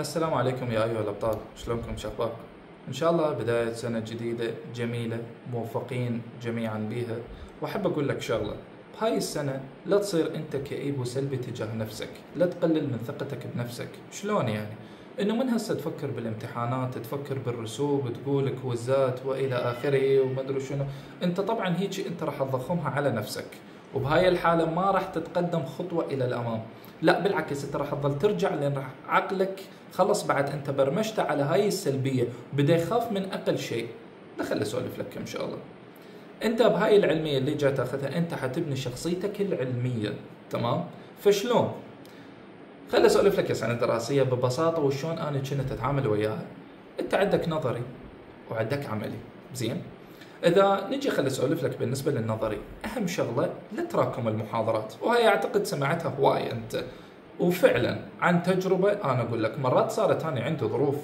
السلام عليكم يا أيها الأبطال. شلونكم؟ شخباركم إن شاء الله بداية سنة جديدة جميلة موفقين جميعا بيها. وأحب أقول لك شغلة. بهاي السنة لا تصير أنت كئيب وسلبي تجاه نفسك. لا تقلل من ثقتك بنفسك. شلون يعني؟ إنه من هسه تفكر بالامتحانات تفكر بالرسوب تقول كوزات وإلى آخره وما أدري شنو. أنت طبعا هيك أنت راح تضخمها على نفسك. وبهاي الحالة ما راح تتقدم خطوة إلى الأمام. لا بالعكس أنت راح تظل ترجع لأن راح عقلك خلص بعد أنت برمجته على هاي السلبية بدأ يخاف من أقل شيء. خلي أسولف لك إن شاء الله. أنت بهاي العلمية اللي جاي تاخذها أنت حتبني شخصيتك العلمية تمام؟ فشلون؟ خلي أسولف لك يا سنة دراسية ببساطة وشلون أنا كنت أتعامل وياها. أنت عندك نظري وعندك عملي. زين؟ إذا نجي خلي أسولف لك بالنسبة للنظري أهم شغلة لا تراكم المحاضرات وهي أعتقد سمعتها هواي أنت. وفعلا عن تجربة أنا أقول لك مرات صارت أنا عندي ظروف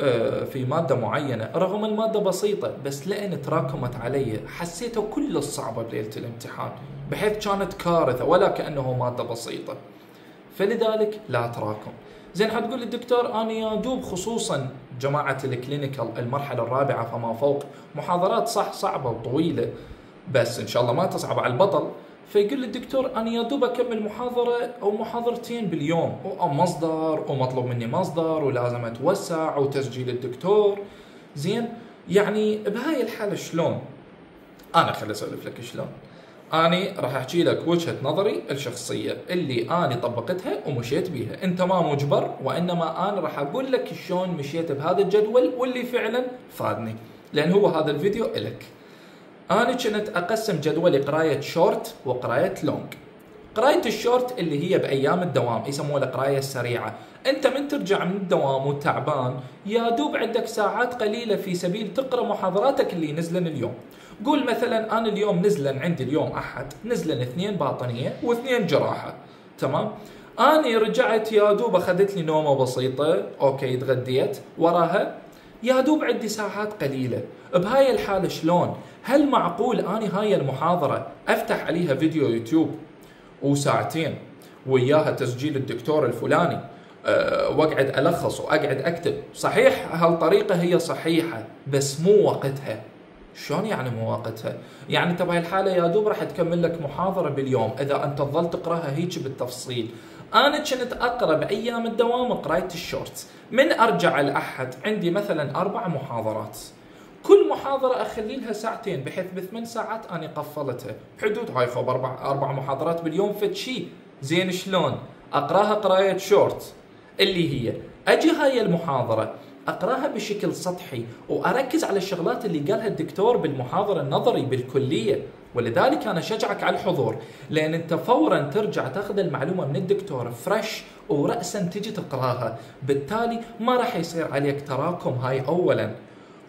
آه، في مادة معينة رغم المادة بسيطة بس لأن تراكمت علي حسيته كل صعبه بليلة الامتحان بحيث كانت كارثة ولا كأنه مادة بسيطة. فلذلك لا تراكم. زين حتقول الدكتور أنا يا دوب خصوصا جماعة الكلينيكال المرحلة الرابعة فما فوق محاضرات صح صعبة وطويلة بس إن شاء الله ما تصعب على البطل فيقول الدكتور أنا يا دوب أكمل محاضرة أو محاضرتين باليوم ومصدر ومطلوب مني مصدر ولازم أتوسع وتسجيل الدكتور زين يعني بهاي الحالة شلون؟ أنا خلي أسولف لك شلون. أني راح أحكي لك وجهة نظري الشخصية اللي أني طبقتها ومشيت بيها، أنت ما مجبر وإنما أنا راح أقول لك شلون مشيت بهذا الجدول واللي فعلا فادني، لأن هو هذا الفيديو إلك. أنا كنت أقسم جدولي قراية شورت وقراية long. قراية الشورت اللي هي بأيام الدوام يسموها القراية السريعة، أنت من ترجع من الدوام وتعبان يا دوب عندك ساعات قليلة في سبيل تقرأ محاضراتك اللي نزلن اليوم. قول مثلا أنا اليوم نزلن عندي اليوم أحد نزلن اثنين باطنية واثنين جراحة. تمام؟ أني رجعت يا دوب أخذت لي نومة بسيطة okay تغديت وراها يا دوب عندي ساعات قليلة. بهاي الحالة شلون؟ هل معقول أني هاي المحاضرة أفتح عليها فيديو يوتيوب؟ وساعتين وياها تسجيل الدكتور الفلاني أه وأقعد ألخص وأقعد أكتب صحيح هالطريقة هي صحيحة بس مو وقتها شلون يعني مو وقتها؟ يعني انت بهالحاله يا دوب راح تكمل لك محاضرة باليوم إذا أنت تظل تقرأها هيك بالتفصيل. أنا كنت اقرا بايام الدوام قراية الشورتس، من أرجع الاحد عندي مثلا أربع محاضرات. كل محاضرة أخلي لها ساعتين بحيث بثمان ساعات أنا قفلتها. بحدود هاي فوق أربع أربع محاضرات باليوم فتشي زين شلون؟ أقراها قراية شورت. اللي هي أجي هاي المحاضرة أقراها بشكل سطحي وأركز على الشغلات اللي قالها الدكتور بالمحاضرة النظري بالكلية. ولذلك أنا اشجعك على الحضور لأن أنت فورا ترجع تأخذ المعلومة من الدكتور fresh وراسا تجي تقراها. بالتالي ما راح يصير عليك تراكم هاي اولا.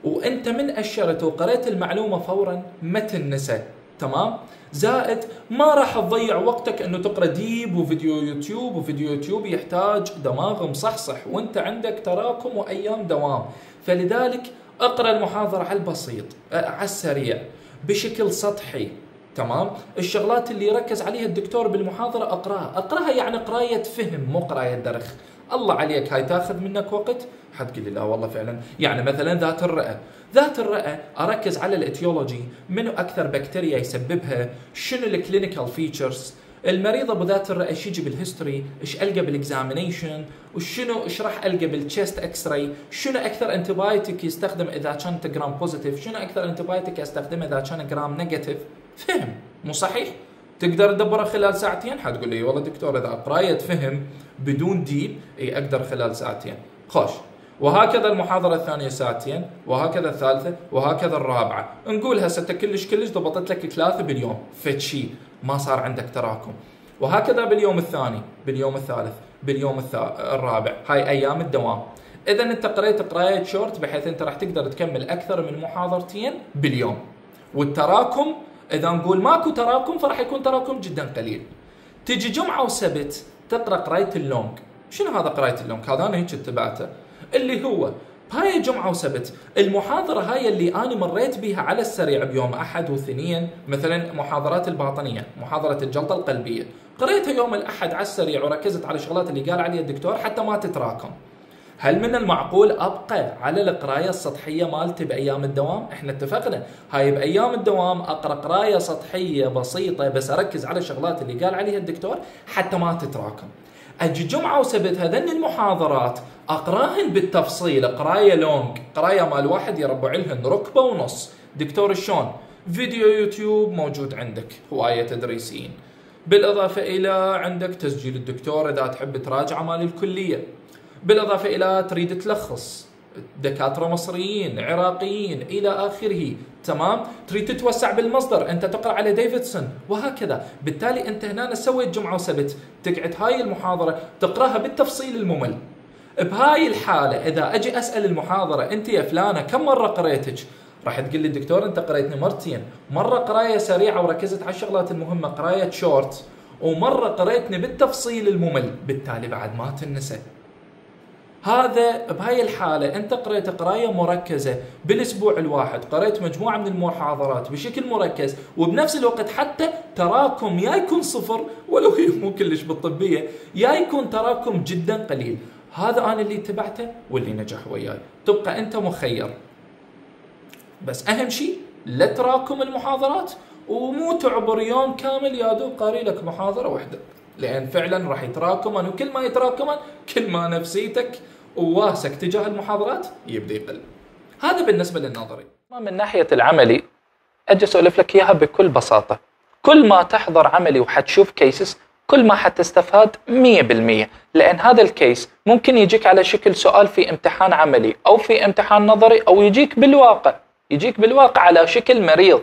وأنت من اشرت وقريت المعلومة فورا ما تنسى تمام؟ زائد ما راح تضيع وقتك إنه تقرأ deep وفيديو يوتيوب وفيديو يوتيوب يحتاج دماغ مصحصح وأنت عندك تراكم وأيام دوام. فلذلك أقرأ المحاضرة على البسيط على السريع بشكل سطحي. تمام؟ الشغلات اللي يركز عليها الدكتور بالمحاضرة أقرأها. أقرأها يعني قراية فهم مو قراية درخ. الله عليك هاي تاخذ منك وقت؟ حتقول لي لا والله فعلا. يعني مثلا ذات الرئة ذات الرئة أركز على ال etiology منو أكثر بكتيريا يسببها؟ شنو ال clinical features المريض أبو ذات الرئة إيش يجي بال history إيش ألقى بال examination وشنو إيش راح ألقى بال chest X-ray شنو أكثر antibiotic يستخدم إذا كانت gram positive شنو أكثر antibiotic استخدمه إذا كان gram negative فهم مو صحيح. تقدر تدبره خلال ساعتين؟ حتقول لي والله دكتور إذا قرايه فهم بدون deep إي أقدر خلال ساعتين. خوش. وهكذا المحاضرة الثانية ساعتين وهكذا الثالثة وهكذا الرابعة. نقول هسه كلش كلش ضبطت لك ثلاثة باليوم. فتشي ما صار عندك تراكم. وهكذا باليوم الثاني باليوم الثالث باليوم الرابع. هاي أيام الدوام. إذا أنت قريت قراية شورت بحيث أنت راح تقدر تكمل أكثر من محاضرتين باليوم. والتراكم إذا نقول ماكو تراكم فراح يكون تراكم جدا قليل. تجي جمعة وسبت تقرأ قراية ال long. شنو هذا قراية ال long؟ هذا أنا هيك اتبعته. اللي هو هاي جمعة وسبت المحاضرة هاي اللي أنا مريت بها على السريع بيوم أحد واثنين مثلا محاضرات الباطنية محاضرة الجلطة القلبية. قريتها يوم الأحد على السريع وركزت على الشغلات اللي قال عليها الدكتور حتى ما تتراكم. هل من المعقول أبقى على القراية السطحية مالتي بأيام الدوام؟ إحنا اتفقنا. هاي بأيام الدوام أقرأ قراية سطحية بسيطة بس أركز على الشغلات اللي قال عليها الدكتور حتى ما تتراكم. أجي جمعة وسبت هذن المحاضرات أقراهن بالتفصيل. قراية لونج. قراية مال واحد يربع لهن ركبة ونص. دكتور شلون؟ فيديو يوتيوب موجود عندك. هواية تدريسيين بالإضافة إلى عندك تسجيل الدكتور إذا تحب تراجع مال الكلية. بالإضافة إلى تريد تلخص. دكاترة مصريين عراقيين إلى آخره. تمام؟ تريد تتوسع بالمصدر. أنت تقرأ على ديفيدسون. وهكذا. بالتالي أنت هنا سويت جمعة وسبت. تقعد هاي المحاضرة. تقرأها بالتفصيل الممل. بهاي الحالة إذا أجي أسأل المحاضرة أنت يا فلانة كم مرة قريتك؟ راح تقول لي الدكتور أنت قريتني مرتين. مرة قراية سريعة وركزت على الشغلات المهمة قراية شورت ومرة قريتني بالتفصيل الممل. بالتالي بعد ما تنسى. هذا بهاي الحالة أنت قريت قراية مركزة بالأسبوع الواحد قريت مجموعة من المحاضرات بشكل مركز وبنفس الوقت حتى تراكم يا يكون صفر ولو هي مو كلش بالطبية يا يكون تراكم جدا قليل. هذا أنا اللي اتبعته واللي نجح وياي. تبقى أنت مخير. بس أهم شيء لا تراكم المحاضرات ومو تعبر يوم كامل يا دوب قاري لك محاضرة واحدة. لأن فعلا راح يتراكمن وكل ما يتراكمن كل ما نفسيتك وواسك تجاه المحاضرات يبدأ يقل. هذا بالنسبة للنظري. من ناحية العملي أجي أسولف لك إياها بكل بساطة. كل ما تحضر عملي وحتشوف كيسز كل ما حتستفاد 100% لأن هذا الكيس ممكن يجيك على شكل سؤال في امتحان عملي أو في امتحان نظري أو يجيك بالواقع يجيك بالواقع على شكل مريض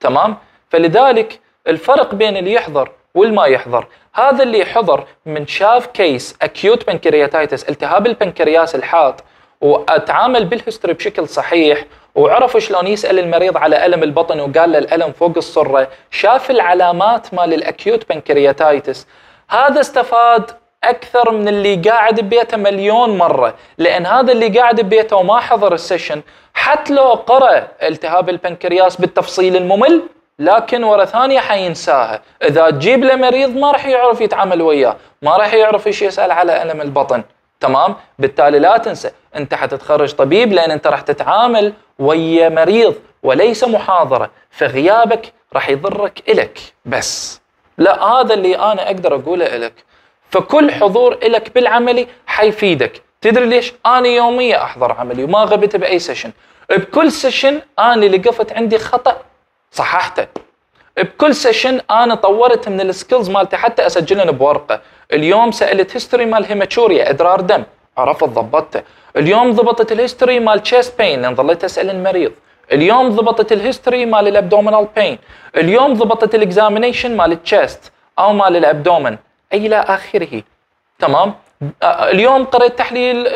تمام فلذلك الفرق بين اللي يحضر والما يحضر هذا اللي حضر من شاف case acute pancreatitis التهاب البنكرياس الحاد واتعامل بال history بشكل صحيح وعرف شلون يسأل المريض على ألم البطن وقال له الألم فوق الصره شاف العلامات مال ال acute pancreatitis هذا استفاد أكثر من اللي قاعد ببيته مليون مرة لأن هذا اللي قاعد ببيته وما حضر ال session حتى لو قرأ التهاب البنكرياس بالتفصيل الممل لكن ورا ثانية حينساها إذا تجيب له مريض ما راح يعرف يتعامل وياه ما راح يعرف إيش يسأل على ألم البطن. تمام؟ بالتالي لا تنسى أنت حتتخرج طبيب لأن أنت راح تتعامل ويا مريض وليس محاضرة فغيابك راح يضرك إلك بس. لا هذا اللي أنا أقدر أقوله إلك. فكل حضور إلك بالعملي حيفيدك. تدري ليش؟ أنا يوميا أحضر عملي وما غبت بأي سيشن بكل session أنا لقفت عندي خطأ صححته. بكل session أنا طورت من ال skills مالتي حتى اسجلهم بورقة. اليوم سألت history مال hematuria إدرار دم. عرفت ضبطته. اليوم ضبطت ال history مال chest pain لأن ظليت أسأل المريض. اليوم ضبطت ال history مال ال abdominal pain اليوم ضبطت ال examination مال ال chest أو مال ال abdomen إلى آخره. تمام؟ اليوم قريت تحليل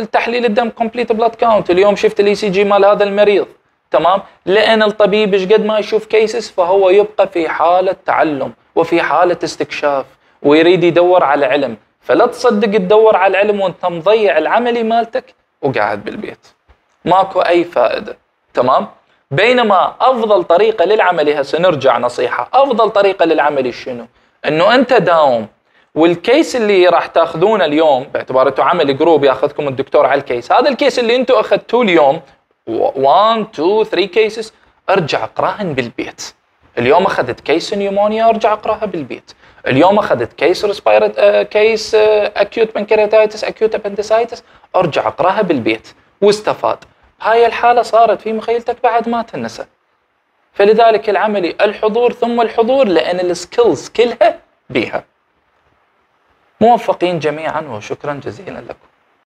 التحليل الدم complete blood count اليوم شفت ال ECG مال هذا المريض. تمام؟ لأن الطبيب إيش قد ما يشوف cases فهو يبقى في حالة تعلم وفي حالة استكشاف ويريد يدور على علم. فلا تصدق تدور على العلم وأنت مضيع العملي مالتك وقاعد بالبيت. ماكو أي فائدة. تمام؟ بينما أفضل طريقة للعملي هسه نرجع نصيحة أفضل طريقة للعملي شنو؟ إنه أنت داوم وال case اللي راح تأخذونه اليوم باعتبار أنتم عمل group ياخذكم الدكتور على ال case هذا ال case اللي أنتم أخذتوه اليوم 1 2 3 cases ارجع اقراهن بالبيت. اليوم أخذت case pneumonia ارجع اقراها بالبيت. اليوم أخذت case ريسبيرت case acute pancreatitis acute appendicitis ارجع اقراها بالبيت. واستفاد. هاي الحالة صارت في مخيلتك بعد ما تنسى. فلذلك العملي الحضور ثم الحضور لأن السكيلز كلها بيها. موفقين جميعا وشكرا جزيلا لكم.